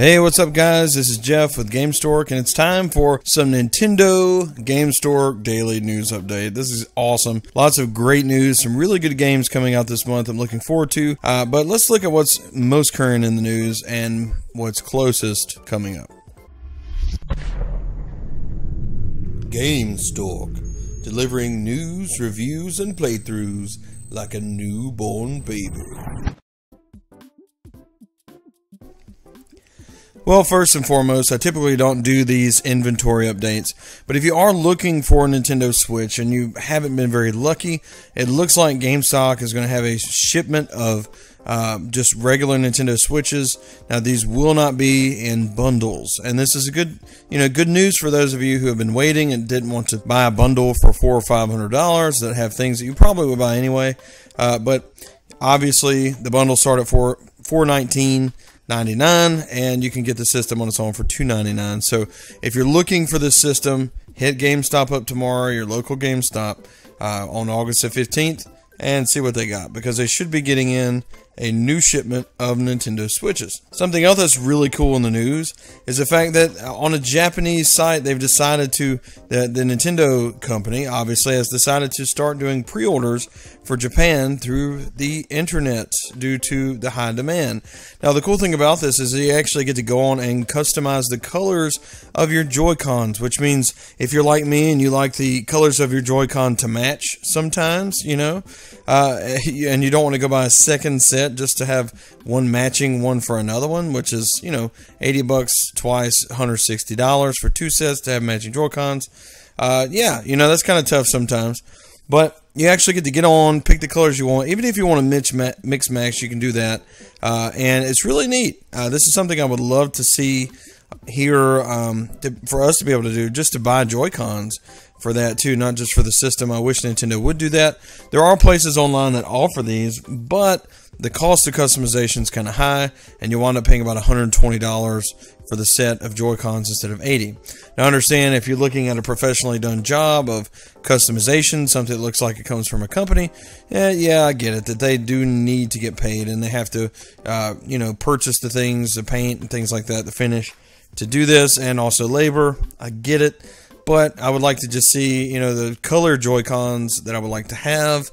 Hey, what's up, guys? This is Jeff with GameStork, and it's time for some Nintendo GameStork daily news update. This is awesome. Lots of great news, some really good games coming out this month. I'm looking forward to. Uh, but let's look at what's most current in the news and what's closest coming up. GameStork, delivering news, reviews, and playthroughs like a newborn baby. Well, first and foremost, I typically don't do these inventory updates, but if you are looking for a Nintendo Switch and you haven't been very lucky, it looks like GameStop is going to have a shipment of uh, just regular Nintendo Switches. Now, these will not be in bundles, and this is a good, you know, good news for those of you who have been waiting and didn't want to buy a bundle for four or five hundred dollars that have things that you probably would buy anyway. Uh, but obviously, the bundles start at four four nineteen. 99 and you can get the system on its own for 299 so if you're looking for this system hit gamestop up tomorrow your local gamestop uh, on august the 15th and see what they got because they should be getting in a new shipment of Nintendo Switches. Something else that's really cool in the news is the fact that on a Japanese site, they've decided to, the, the Nintendo company obviously has decided to start doing pre orders for Japan through the internet due to the high demand. Now, the cool thing about this is you actually get to go on and customize the colors of your Joy-Cons, which means if you're like me and you like the colors of your Joy-Con to match sometimes, you know, uh, and you don't want to go buy a second set just to have one matching one for another one, which is, you know, 80 bucks twice, $160 for two sets to have matching Joy-Cons. Uh, yeah, you know, that's kind of tough sometimes. But you actually get to get on, pick the colors you want. Even if you want to mix, mix match, you can do that. Uh, and it's really neat. Uh, this is something I would love to see here um, to, for us to be able to do, just to buy Joy Cons for that too, not just for the system. I wish Nintendo would do that. There are places online that offer these, but the cost of customization is kind of high, and you'll wind up paying about $120 for the set of Joy-Cons instead of 80. Now, understand if you're looking at a professionally done job of customization, something that looks like it comes from a company, yeah, yeah, I get it that they do need to get paid and they have to, uh, you know, purchase the things, the paint and things like that, the finish to do this, and also labor. I get it, but I would like to just see, you know, the color Joy-Cons that I would like to have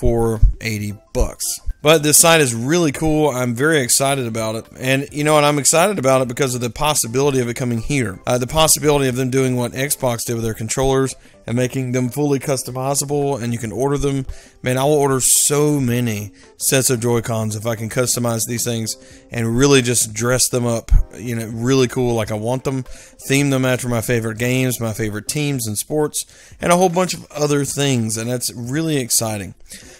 for 80 bucks. But this site is really cool. I'm very excited about it. And you know what? I'm excited about it because of the possibility of it coming here. Uh, the possibility of them doing what Xbox did with their controllers and making them fully customizable and you can order them. Man, I will order so many sets of Joy-Cons if I can customize these things and really just dress them up, you know, really cool like I want them, theme them after my favorite games, my favorite teams and sports, and a whole bunch of other things. And that's really exciting.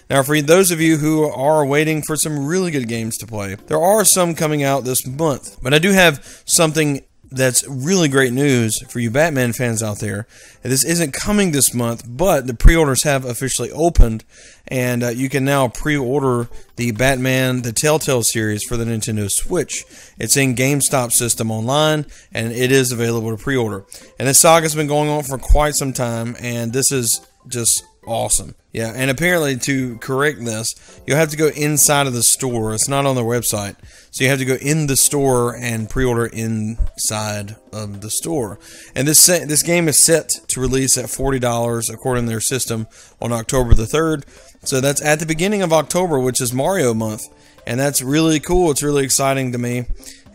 Now, for those of you who are waiting for some really good games to play, there are some coming out this month. But I do have something that's really great news for you Batman fans out there. This isn't coming this month, but the pre-orders have officially opened, and uh, you can now pre-order the Batman the Telltale series for the Nintendo Switch. It's in GameStop system online, and it is available to pre-order. And this saga's been going on for quite some time, and this is just awesome. Yeah, and apparently to correct this, you'll have to go inside of the store. It's not on their website. So you have to go in the store and pre-order inside of the store. And this set, this game is set to release at $40 according to their system on October the 3rd. So that's at the beginning of October, which is Mario month. And that's really cool. It's really exciting to me.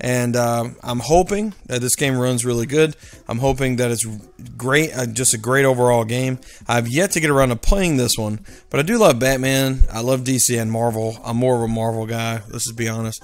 And uh, I'm hoping that this game runs really good. I'm hoping that it's great, uh, just a great overall game. I've yet to get around to playing this one, but I do love Batman. I love DC and Marvel. I'm more of a Marvel guy, let's just be honest.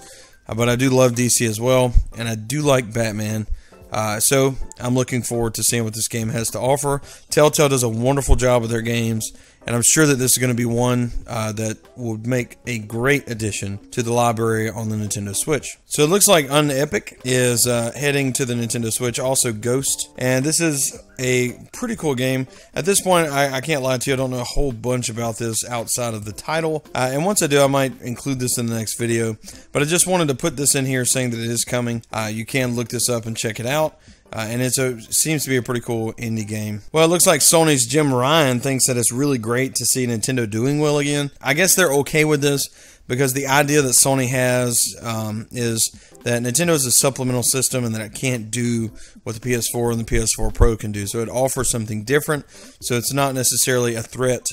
Uh, but I do love DC as well, and I do like Batman. Uh, so I'm looking forward to seeing what this game has to offer. Telltale does a wonderful job with their games, and I'm sure that this is going to be one uh, that would make a great addition to the library on the Nintendo Switch. So it looks like Unepic is uh, heading to the Nintendo Switch, also Ghost, and this is a pretty cool game. At this point, I, I can't lie to you, I don't know a whole bunch about this outside of the title, uh, and once I do, I might include this in the next video, but I just wanted to put this in here saying that it is coming. Uh, you can look this up and check it out. Uh, and it seems to be a pretty cool indie game. Well, it looks like Sony's Jim Ryan thinks that it's really great to see Nintendo doing well again. I guess they're okay with this because the idea that Sony has um, is that Nintendo is a supplemental system and that it can't do what the PS4 and the PS4 Pro can do. So it offers something different. So it's not necessarily a threat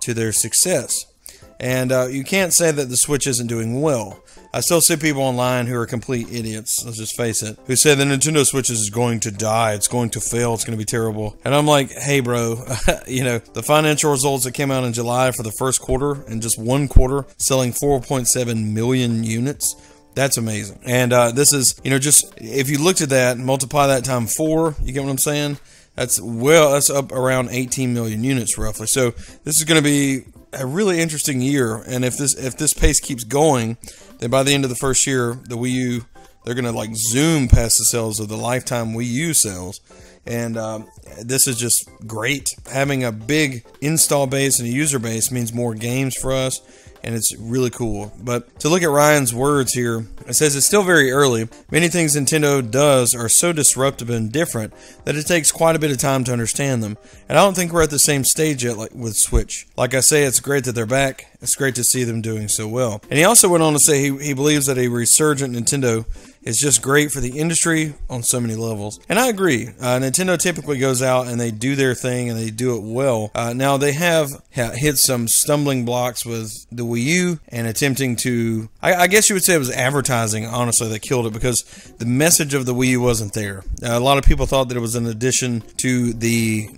to their success. And uh, you can't say that the Switch isn't doing well. I still see people online who are complete idiots, let's just face it, who say the Nintendo Switch is going to die, it's going to fail, it's going to be terrible. And I'm like, hey, bro, you know, the financial results that came out in July for the first quarter, in just one quarter, selling 4.7 million units. That's amazing. And uh, this is, you know, just if you looked at that, multiply that time four, you get what I'm saying? That's well, that's up around 18 million units roughly. So this is going to be a really interesting year. And if this if this pace keeps going, then by the end of the first year, the Wii U they're to like zoom past the sales of the lifetime Wii U sales. And um, this is just great. Having a big install base and a user base means more games for us and it's really cool. But to look at Ryan's words here, it says it's still very early. Many things Nintendo does are so disruptive and different that it takes quite a bit of time to understand them. And I don't think we're at the same stage yet like with Switch. Like I say, it's great that they're back. It's great to see them doing so well. And he also went on to say he, he believes that a resurgent Nintendo is just great for the industry on so many levels. And I agree. Uh, Nintendo typically goes out and they do their thing and they do it well. Uh, now, they have hit some stumbling blocks with the Wii U and attempting to, I, I, guess you would say it was advertising, honestly, that killed it because the message of the Wii U wasn't there. Uh, a lot of people thought that it was an addition to the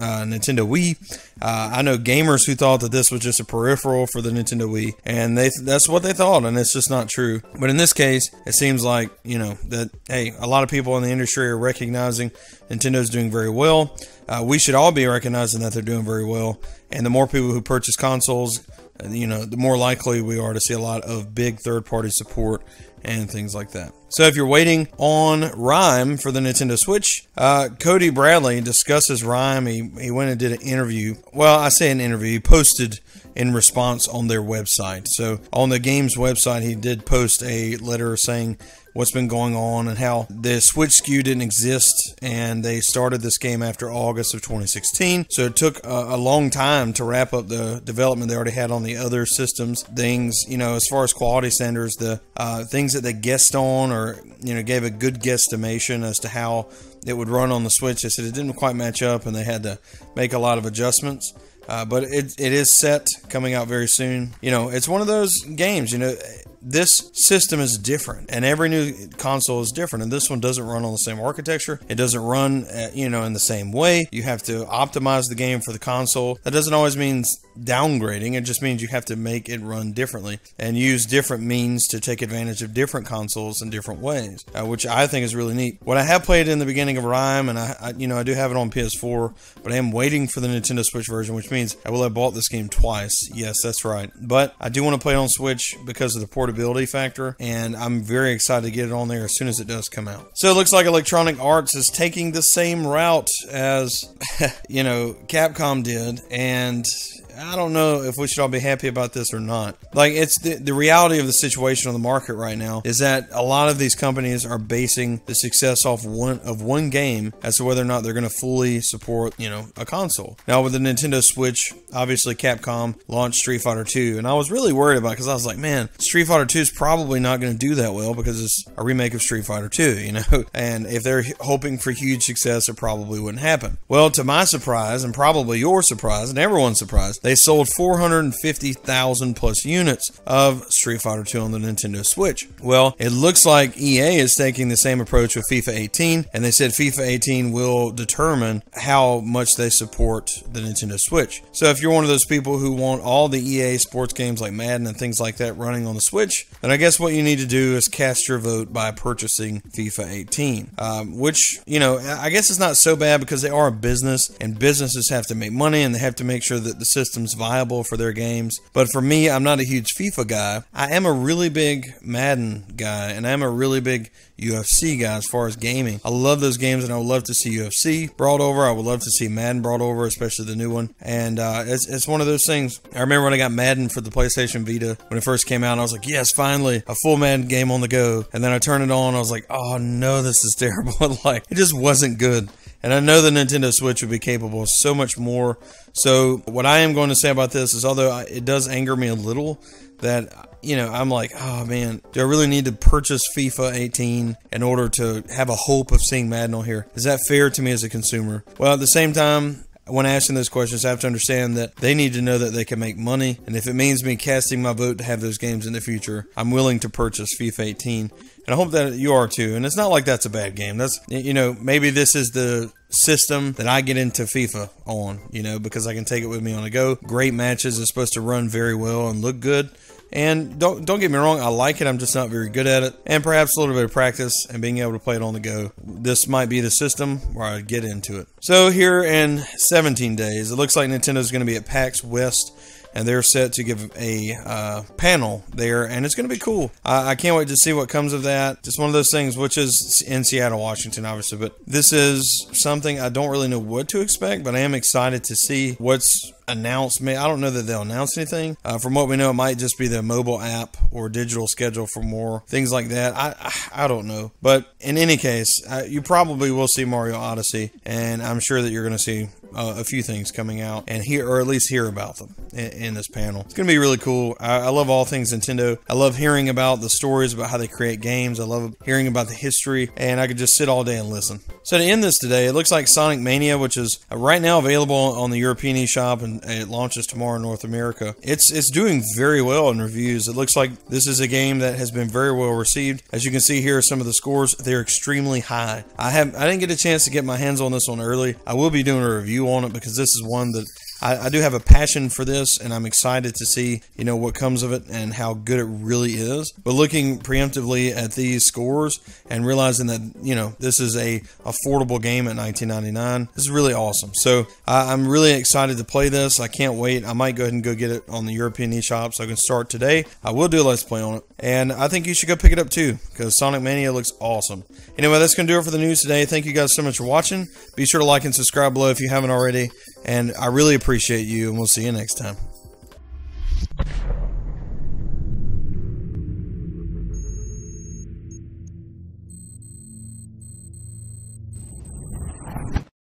uh, Nintendo Wii. Uh, I know gamers who thought that this was just a peripheral for the Nintendo Wii, and they that's what they thought, and it's just not true. But in this case, it seems like you know that hey, a lot of people in the industry are recognizing Nintendo's doing very well. Uh, we should all be recognizing that they're doing very well, and the more people who purchase consoles, uh, you know, the more likely we are to see a lot of big third-party support and things like that. So if you're waiting on Rime for the Nintendo Switch, uh, Cody Bradley discusses Rime. He, he went and did an interview. Well, I say an interview. He posted in response on their website. So on the game's website, he did post a letter saying what's been going on and how the Switch SKU didn't exist and they started this game after August of 2016. So it took a, a, long time to wrap up the development they already had on the other systems. Things, you know, as far as quality standards, the uh, things that they guessed on or, you know, gave a good guesstimation as to how it would run on the Switch. They said it didn't quite match up and they had to make a lot of adjustments. Uh, but it, it is set coming out very soon. You know, it's one of those games, you know, this system is different and every new console is different and this one doesn't run on the same architecture. It doesn't run uh, you know in the same way. You have to optimize the game for the console. That doesn't always mean downgrading. It just means you have to make it run differently and use different means to take advantage of different consoles in different ways uh, which i think is really neat. What i have played in the beginning of rime and I, I, you know i do have it on ps4 but i am waiting for the nintendo switch version which means i will have bought this game twice. Yes that's right. But i do want to play on switch because of the port portability factor, and I'm very excited to get it on there as soon as it does come out. So it looks like Electronic Arts is taking the same route as, you know, Capcom did, and I don't know if we should all be happy about this or not. Like, it's the, the reality of the situation on the market right now is that a lot of these companies are basing the success off one of one game as to whether or not they're going to fully support, you know, a console. Now, with the Nintendo Switch, obviously Capcom launched Street Fighter 2, and I was really worried about because I was like, man, Street Fighter 2 is probably not going to do that well because it's a remake of Street Fighter 2, you know, and if they're hoping for huge success, it probably wouldn't happen. Well, to my surprise, and probably your surprise, and everyone's surprise, they sold 450,000 plus units of Street Fighter 2 on the Nintendo Switch. Well, it looks like EA is taking the same approach with FIFA 18, and they said FIFA 18 will determine how much they support the Nintendo Switch. So if you're one of those people who want all the EA sports games like Madden and things like that running on the Switch, then I guess what you need to do is cast your vote by purchasing FIFA 18, um, which, you know, I guess it's not so bad because they are a business and businesses have to make money and they have to make sure that the systems viable for their games. But for me, I'm not a huge FIFA guy. I am a really big Madden guy, and I'm a really big UFC guy as far as gaming. I love those games, and I would love to see UFC brought over. I would love to see Madden brought over, especially the new one. And uh, it's, it's one of those things. I remember when I got Madden for the PlayStation Vita when it first came out, I was like, yes, finally, a full Madden game on the go. And then I turned it on, I was like, oh no, this is terrible. like, it just wasn't good And I know the Nintendo Switch would be capable of so much more. So, what I am going to say about this is, although it does anger me a little, that you know, I'm like, oh man, do I really need to purchase FIFA 18 in order to have a hope of seeing Madden on here? Is that fair to me as a consumer? Well, at the same time, when asking those questions, I have to understand that they need to know that they can make money. And if it means me casting my vote to have those games in the future, I'm willing to purchase FIFA 18. And I hope that you are too. And it's not like that's a bad game. That's, you know, maybe this is the system that I get into FIFA on, you know, because I can take it with me on the go. Great matches. It's supposed to run very well and look good. And don't don't get me wrong, I like it. I'm just not very good at it. And perhaps a little bit of practice and being able to play it on the go. This might be the system where I get into it. So here in 17 days, it looks like Nintendo's going to be at PAX West and they're set to give a uh, panel there, and it's going to be cool. I, I, can't wait to see what comes of that. Just one of those things, which is in Seattle, Washington, obviously, but this is something I don't really know what to expect, but I am excited to see what's announced. I don't know that they'll announce anything. Uh, from what we know, it might just be the mobile app or digital schedule for more things like that. I I, I don't know, but in any case, uh, you probably will see Mario Odyssey, and I'm sure that you're going to see uh, a few things coming out and hear, or at least hear about them in, in this panel. It's going to be really cool. I, I, love all things Nintendo. I love hearing about the stories about how they create games. I love hearing about the history, and I could just sit all day and listen. So to end this today, it looks like Sonic Mania, which is right now available on the European eShop and it launches tomorrow in North America. It's it's doing very well in reviews. It looks like this is a game that has been very well received. As you can see here, some of the scores they're extremely high. I have I didn't get a chance to get my hands on this one early. I will be doing a review on it because this is one that I, I, do have a passion for this, and I'm excited to see you know what comes of it and how good it really is. But looking preemptively at these scores and realizing that you know this is a affordable game at 19.99, this is really awesome. So I'm really excited to play this. I can't wait. I might go ahead and go get it on the European eShop so I can start today. I will do a let's play on it, and I think you should go pick it up too because Sonic Mania looks awesome. Anyway, that's gonna do it for the news today. Thank you guys so much for watching. Be sure to like and subscribe below if you haven't already, and I really appreciate you, and we'll see you next time.